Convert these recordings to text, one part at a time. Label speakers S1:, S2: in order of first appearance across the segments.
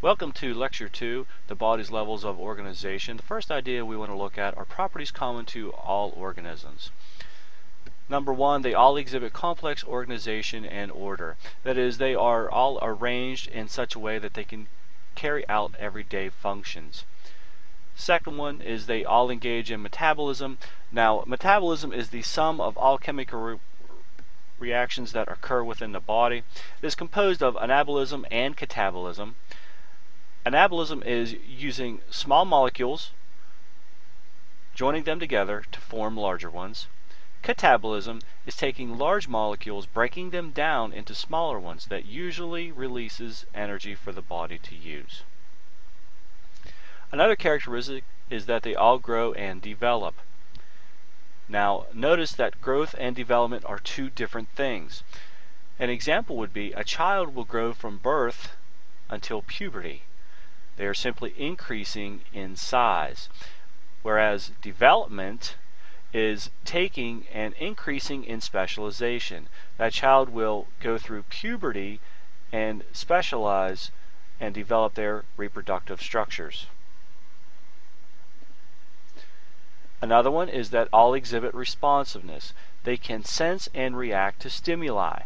S1: Welcome to Lecture 2, The Body's Levels of Organization. The first idea we want to look at are properties common to all organisms. Number one, they all exhibit complex organization and order. That is, they are all arranged in such a way that they can carry out everyday functions. Second one is they all engage in metabolism. Now, metabolism is the sum of all chemical re reactions that occur within the body. It is composed of anabolism and catabolism. Anabolism is using small molecules, joining them together to form larger ones. Catabolism is taking large molecules, breaking them down into smaller ones that usually releases energy for the body to use. Another characteristic is that they all grow and develop. Now, notice that growth and development are two different things. An example would be a child will grow from birth until puberty. They are simply increasing in size. Whereas development is taking and increasing in specialization. That child will go through puberty and specialize and develop their reproductive structures. Another one is that all exhibit responsiveness. They can sense and react to stimuli.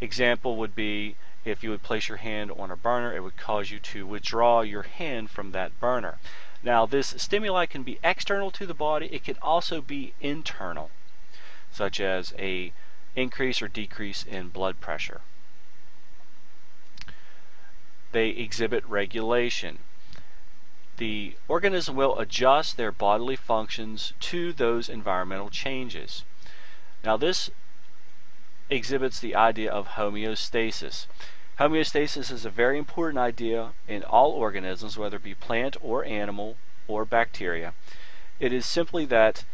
S1: Example would be if you would place your hand on a burner, it would cause you to withdraw your hand from that burner. Now, this stimuli can be external to the body. It can also be internal, such as a increase or decrease in blood pressure. They exhibit regulation. The organism will adjust their bodily functions to those environmental changes. Now, this exhibits the idea of homeostasis. Homeostasis is a very important idea in all organisms, whether it be plant or animal or bacteria. It is simply that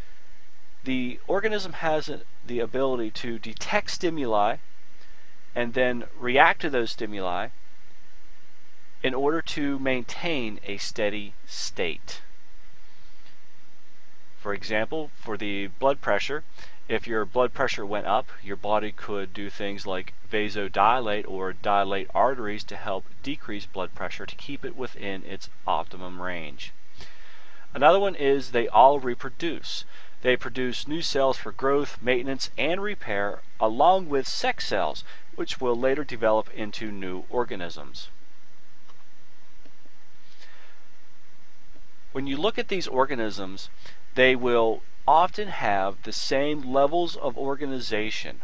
S1: the organism has the ability to detect stimuli and then react to those stimuli in order to maintain a steady state. For example, for the blood pressure, if your blood pressure went up, your body could do things like vasodilate or dilate arteries to help decrease blood pressure to keep it within its optimum range. Another one is they all reproduce. They produce new cells for growth, maintenance, and repair, along with sex cells, which will later develop into new organisms. When you look at these organisms, they will often have the same levels of organization.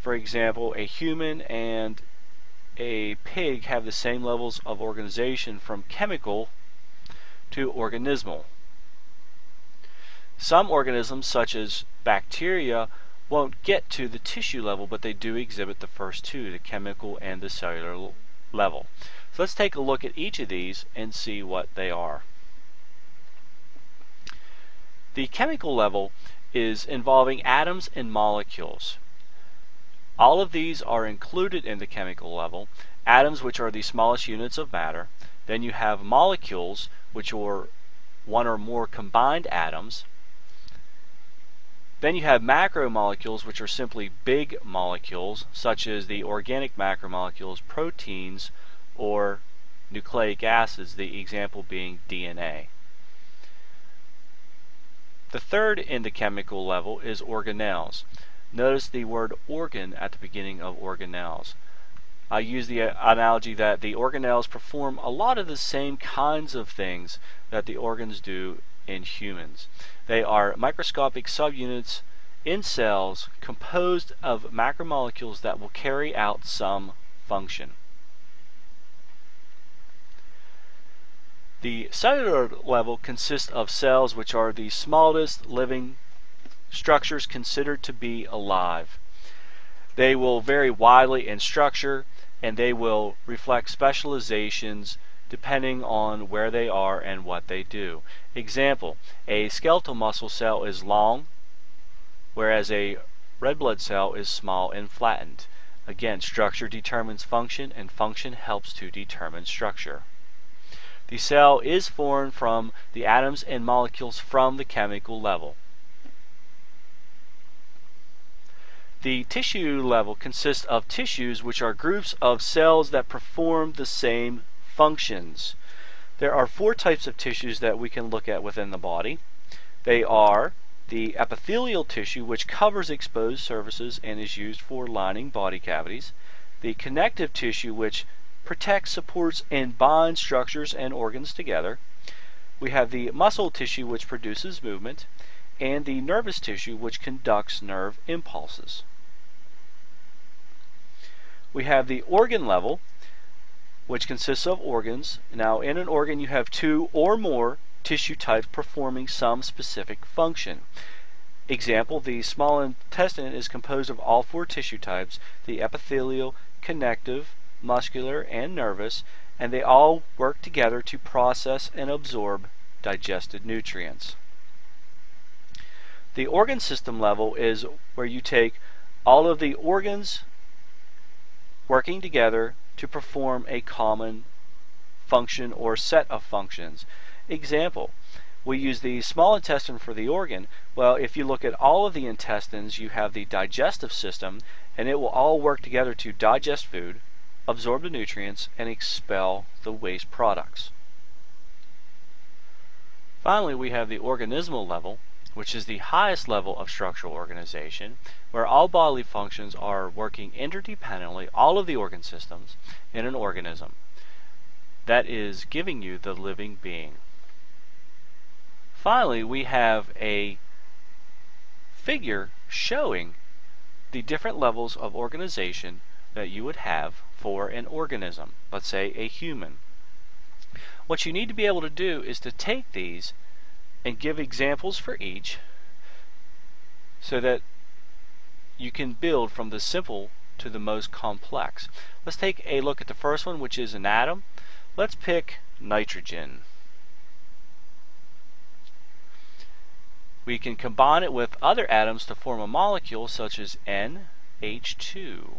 S1: For example, a human and a pig have the same levels of organization from chemical to organismal. Some organisms, such as bacteria, won't get to the tissue level, but they do exhibit the first two, the chemical and the cellular level. So let's take a look at each of these and see what they are. The chemical level is involving atoms and molecules. All of these are included in the chemical level. Atoms, which are the smallest units of matter. Then you have molecules, which are one or more combined atoms. Then you have macromolecules, which are simply big molecules, such as the organic macromolecules, proteins, or nucleic acids, the example being DNA. The third in the chemical level is organelles. Notice the word organ at the beginning of organelles. I use the analogy that the organelles perform a lot of the same kinds of things that the organs do in humans. They are microscopic subunits in cells composed of macromolecules that will carry out some function. The cellular level consists of cells which are the smallest living structures considered to be alive. They will vary widely in structure and they will reflect specializations depending on where they are and what they do. Example, a skeletal muscle cell is long, whereas a red blood cell is small and flattened. Again, structure determines function and function helps to determine structure. The cell is formed from the atoms and molecules from the chemical level. The tissue level consists of tissues which are groups of cells that perform the same functions. There are four types of tissues that we can look at within the body. They are the epithelial tissue, which covers exposed surfaces and is used for lining body cavities, the connective tissue, which protects, supports, and binds structures and organs together. We have the muscle tissue, which produces movement, and the nervous tissue, which conducts nerve impulses. We have the organ level, which consists of organs. Now, in an organ, you have two or more tissue types performing some specific function. Example, the small intestine is composed of all four tissue types, the epithelial, connective, muscular, and nervous, and they all work together to process and absorb digested nutrients. The organ system level is where you take all of the organs working together to perform a common function or set of functions. Example, we use the small intestine for the organ. Well, if you look at all of the intestines, you have the digestive system, and it will all work together to digest food, absorb the nutrients, and expel the waste products. Finally, we have the organismal level, which is the highest level of structural organization, where all bodily functions are working interdependently, all of the organ systems, in an organism. That is giving you the living being. Finally, we have a figure showing the different levels of organization that you would have for an organism, let's say a human. What you need to be able to do is to take these and give examples for each so that you can build from the simple to the most complex. Let's take a look at the first one, which is an atom. Let's pick nitrogen. We can combine it with other atoms to form a molecule such as NH2.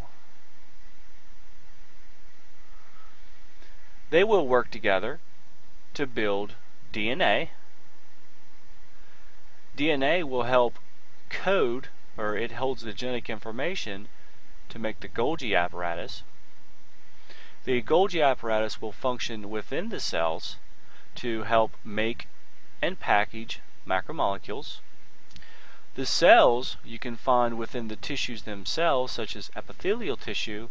S1: They will work together to build DNA. DNA will help code, or it holds the genetic information to make the Golgi apparatus. The Golgi apparatus will function within the cells to help make and package macromolecules. The cells you can find within the tissues themselves, such as epithelial tissue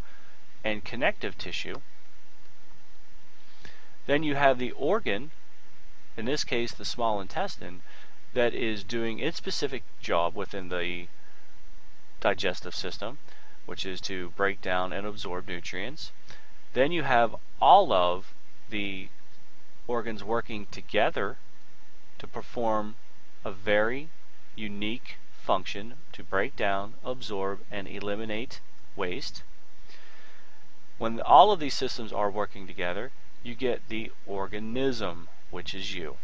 S1: and connective tissue. Then you have the organ, in this case the small intestine, that is doing its specific job within the digestive system, which is to break down and absorb nutrients. Then you have all of the organs working together to perform a very unique function to break down, absorb, and eliminate waste. When all of these systems are working together, you get the organism, which is you.